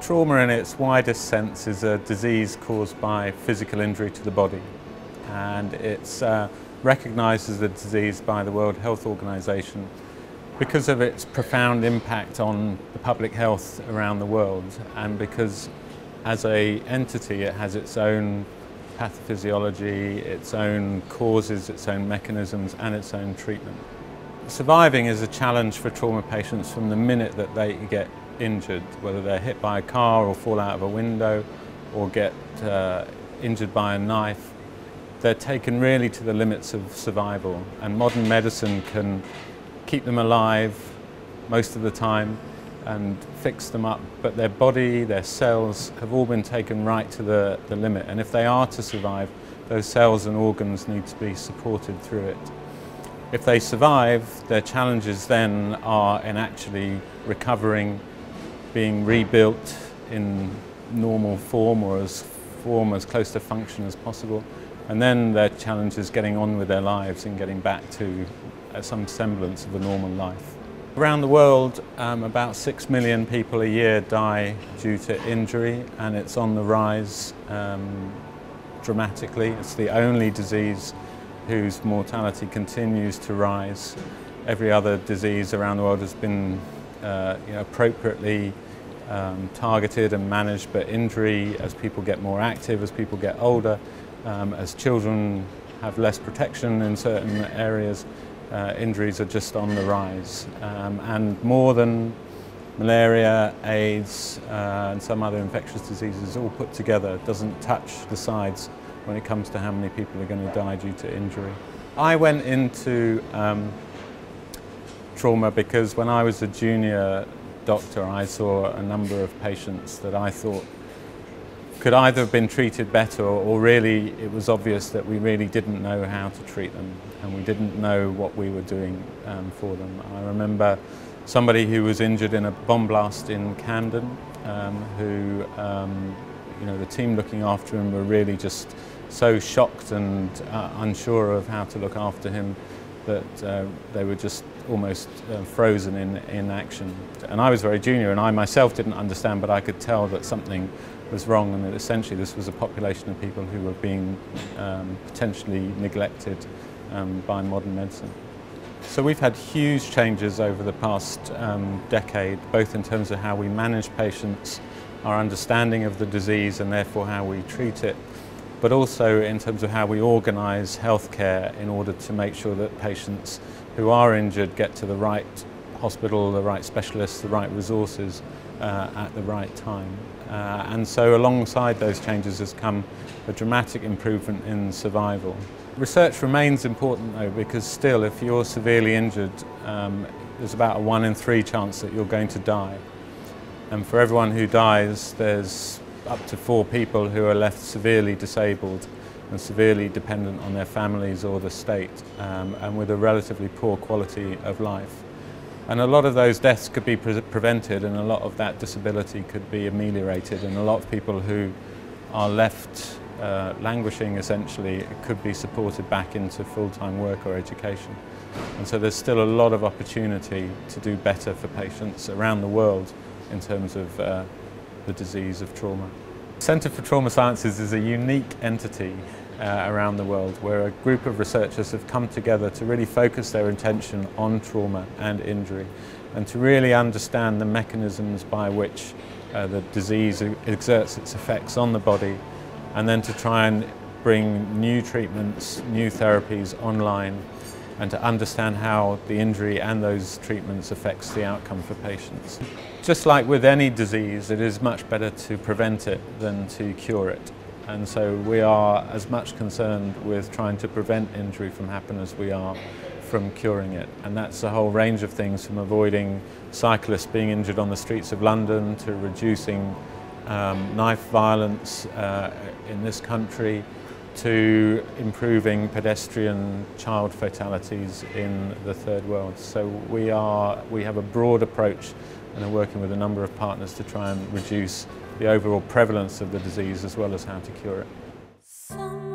Trauma in its widest sense is a disease caused by physical injury to the body and it's uh, recognised as a disease by the World Health Organization because of its profound impact on the public health around the world and because as a entity it has its own pathophysiology, its own causes, its own mechanisms and its own treatment. Surviving is a challenge for trauma patients from the minute that they get injured, whether they're hit by a car or fall out of a window or get uh, injured by a knife. They're taken really to the limits of survival and modern medicine can keep them alive most of the time and fix them up, but their body, their cells have all been taken right to the, the limit. And if they are to survive, those cells and organs need to be supported through it. If they survive, their challenges then are in actually recovering, being rebuilt in normal form or as form as close to function as possible. And then their challenge is getting on with their lives and getting back to uh, some semblance of a normal life. Around the world, um, about six million people a year die due to injury and it's on the rise um, dramatically. It's the only disease whose mortality continues to rise. Every other disease around the world has been uh, you know, appropriately um, targeted and managed, but injury, as people get more active, as people get older, um, as children have less protection in certain areas, uh, injuries are just on the rise. Um, and more than malaria, AIDS uh, and some other infectious diseases all put together doesn't touch the sides when it comes to how many people are going to die due to injury. I went into um, trauma because when I was a junior doctor I saw a number of patients that I thought could either have been treated better or really it was obvious that we really didn't know how to treat them and we didn't know what we were doing um, for them. I remember somebody who was injured in a bomb blast in Camden um, who, um, you know, the team looking after him were really just so shocked and uh, unsure of how to look after him that uh, they were just almost uh, frozen in, in action. And I was very junior and I myself didn't understand but I could tell that something was wrong and that essentially this was a population of people who were being um, potentially neglected um, by modern medicine. So we've had huge changes over the past um, decade, both in terms of how we manage patients, our understanding of the disease and therefore how we treat it, but also in terms of how we organise healthcare in order to make sure that patients who are injured get to the right hospital, the right specialists, the right resources uh, at the right time. Uh, and so alongside those changes has come a dramatic improvement in survival. Research remains important though because still if you're severely injured um, there's about a one in three chance that you're going to die. And for everyone who dies there's up to four people who are left severely disabled and severely dependent on their families or the state um, and with a relatively poor quality of life. And a lot of those deaths could be pre prevented and a lot of that disability could be ameliorated and a lot of people who are left uh, languishing essentially could be supported back into full-time work or education. And so there's still a lot of opportunity to do better for patients around the world in terms of uh, the disease of trauma. Centre for Trauma Sciences is a unique entity uh, around the world where a group of researchers have come together to really focus their attention on trauma and injury and to really understand the mechanisms by which uh, the disease exerts its effects on the body and then to try and bring new treatments, new therapies online and to understand how the injury and those treatments affects the outcome for patients. Just like with any disease, it is much better to prevent it than to cure it. And so we are as much concerned with trying to prevent injury from happening as we are from curing it. And that's a whole range of things from avoiding cyclists being injured on the streets of London to reducing um, knife violence uh, in this country to improving pedestrian child fatalities in the third world. So we, are, we have a broad approach and are working with a number of partners to try and reduce the overall prevalence of the disease as well as how to cure it.